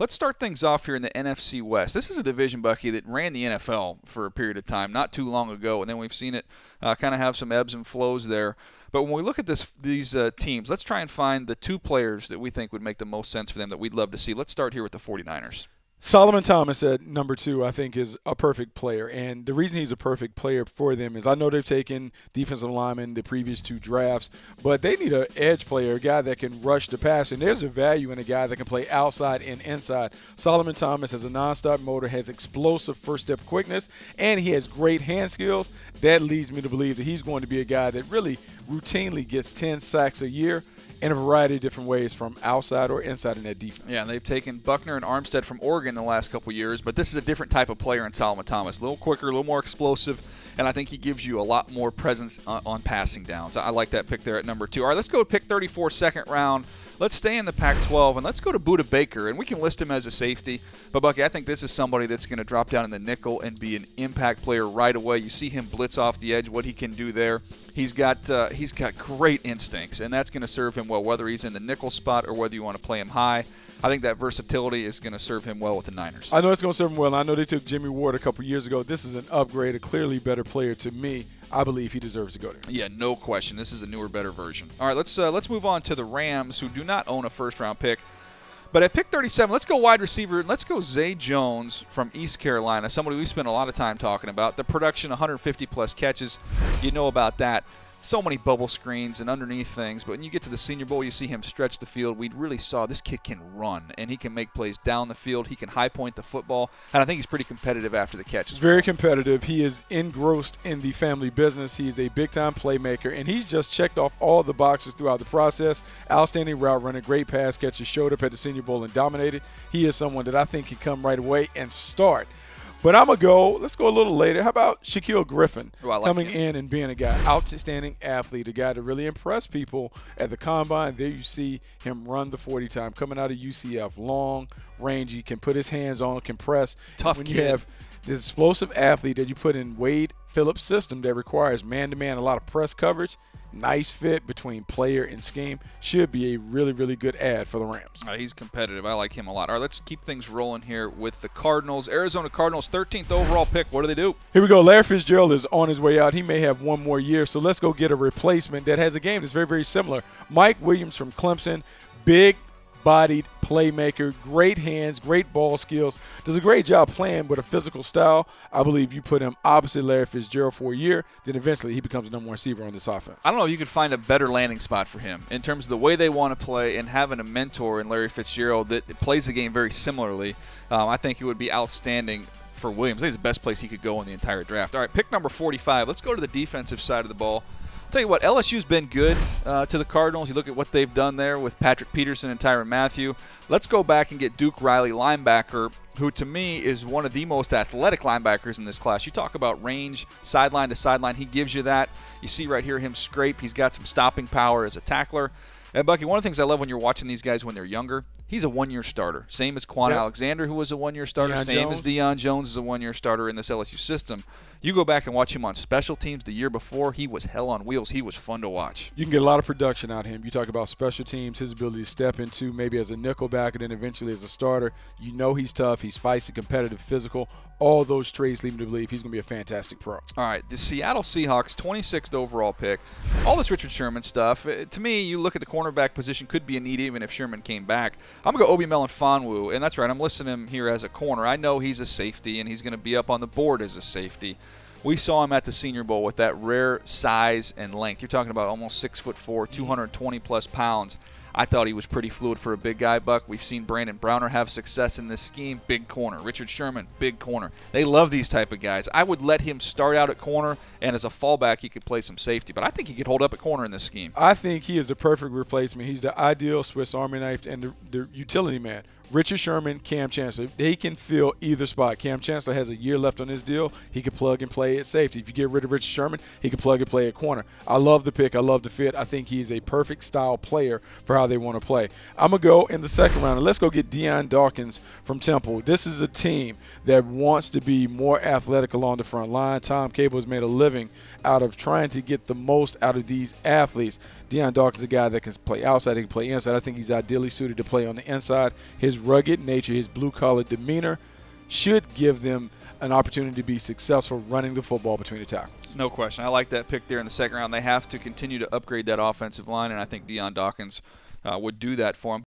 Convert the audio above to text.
Let's start things off here in the NFC West. This is a division, Bucky, that ran the NFL for a period of time, not too long ago, and then we've seen it uh, kind of have some ebbs and flows there. But when we look at this, these uh, teams, let's try and find the two players that we think would make the most sense for them that we'd love to see. Let's start here with the 49ers. Solomon Thomas at number two, I think, is a perfect player. And the reason he's a perfect player for them is I know they've taken defensive linemen the previous two drafts, but they need an edge player, a guy that can rush the pass. And there's a value in a guy that can play outside and inside. Solomon Thomas has a nonstop motor, has explosive first step quickness, and he has great hand skills. That leads me to believe that he's going to be a guy that really routinely gets 10 sacks a year in a variety of different ways from outside or inside in that defense. Yeah, and they've taken Buckner and Armstead from Oregon in the last couple years, but this is a different type of player in Solomon Thomas. A little quicker, a little more explosive, and I think he gives you a lot more presence on, on passing downs. I like that pick there at number two. All right, let's go pick 34 second round. Let's stay in the Pac-12 and let's go to Budda Baker, and we can list him as a safety. But Bucky, I think this is somebody that's going to drop down in the nickel and be an impact player right away. You see him blitz off the edge, what he can do there. He's got uh, he's got great instincts, and that's going to serve him well, whether he's in the nickel spot or whether you want to play him high. I think that versatility is going to serve him well with the Niners. I know it's going to serve him well. I know they took Jimmy Ward a couple years ago. This is an upgrade, a clearly better player to me. I believe he deserves to go there. Yeah, no question. This is a newer, better version. All right, let's uh, let's move on to the Rams, who do not own a first-round pick. But at pick 37, let's go wide receiver. Let's go Zay Jones from East Carolina, somebody we spent a lot of time talking about. The production, 150 plus catches. You know about that so many bubble screens and underneath things. But when you get to the Senior Bowl, you see him stretch the field. We really saw this kid can run and he can make plays down the field. He can high point the football, and I think he's pretty competitive after the catch. He's Very well. competitive. He is engrossed in the family business. He's a big time playmaker, and he's just checked off all the boxes throughout the process. Outstanding route runner, great pass catcher, showed up at the Senior Bowl and dominated. He is someone that I think can come right away and start but I'm gonna go. Let's go a little later. How about Shaquill Griffin oh, like coming him. in and being a guy, outstanding athlete, a guy to really impress people at the combine. There you see him run the 40 time, coming out of UCF, long, rangy, can put his hands on, can press. Tough when kid. you have this explosive athlete that you put in Wade Phillips' system that requires man-to-man, a lot of press coverage nice fit between player and scheme. Should be a really, really good ad for the Rams. Uh, he's competitive. I like him a lot. All right, let's keep things rolling here with the Cardinals. Arizona Cardinals, 13th overall pick. What do they do? Here we go. Larry Fitzgerald is on his way out. He may have one more year, so let's go get a replacement that has a game that's very, very similar. Mike Williams from Clemson, big bodied playmaker, great hands, great ball skills, does a great job playing with a physical style. I believe you put him opposite Larry Fitzgerald for a year, then eventually he becomes the number one receiver on this offense. I don't know if you could find a better landing spot for him in terms of the way they want to play and having a mentor in Larry Fitzgerald that plays the game very similarly. Um, I think it would be outstanding for Williams. I think it's the best place he could go in the entire draft. All right, pick number 45. Let's go to the defensive side of the ball. Tell you what, LSU's been good uh, to the Cardinals. You look at what they've done there with Patrick Peterson and Tyrann Mathieu. Let's go back and get Duke Riley, linebacker, who to me is one of the most athletic linebackers in this class. You talk about range, sideline to sideline. He gives you that. You see right here him scrape. He's got some stopping power as a tackler. And Bucky, one of the things I love when you're watching these guys when they're younger, he's a one-year starter. Same as Kwon yep. Alexander, who was a one-year starter. Deion Same Jones. as Deion Jones is a one-year starter in this LSU system. You go back and watch him on special teams the year before, he was hell on wheels. He was fun to watch. You can get a lot of production out of him. You talk about special teams, his ability to step into maybe as a nickel back and then eventually as a starter. You know he's tough, he's feisty, competitive, physical. All those traits lead me to believe he's going to be a fantastic pro. All right, the Seattle Seahawks, 26th overall pick. All this Richard Sherman stuff. Uh, to me, you look at the cornerback position, could be a need even if Sherman came back. I'm going to go Obi Melifonwu, and that's right, I'm listing him here as a corner. I know he's a safety, and he's going to be up on the board as a safety. We saw him at the Senior Bowl with that rare size and length. You're talking about almost six foot four, mm-hmm. 220 plus pounds. I thought he was pretty fluid for a big guy, Buck. We've seen Brandon Browner have success in this scheme. Big corner. Richard Sherman, big corner. They love these type of guys. I would let him start out at corner, and as a fallback, he could play some safety. But I think he could hold up at corner in this scheme. I think he is the perfect replacement. He's the ideal Swiss Army knife and the, the utility man. Richard Sherman, Kam Chancellor, they can fill either spot. Kam Chancellor has a year left on his deal. He can plug and play at safety. If you get rid of Richard Sherman, he can plug and play at corner. I love the pick. I love the fit. I think he's a perfect style player for how they want to play. I'm going to go in the second round, and let's go get Dion Dawkins from Temple. This is a team that wants to be more athletic along the front line. Tom Cable has made a living out of trying to get the most out of these athletes. Dion Dawkins is a guy that can play outside, he can play inside. I think he's ideally suited to play on the inside. His rugged nature, his blue collar demeanor should give them an opportunity to be successful running the football between the tackles. No question. I like that pick there in the second round. They have to continue to upgrade that offensive line, and I think Dion Dawkins uh, would do that for them.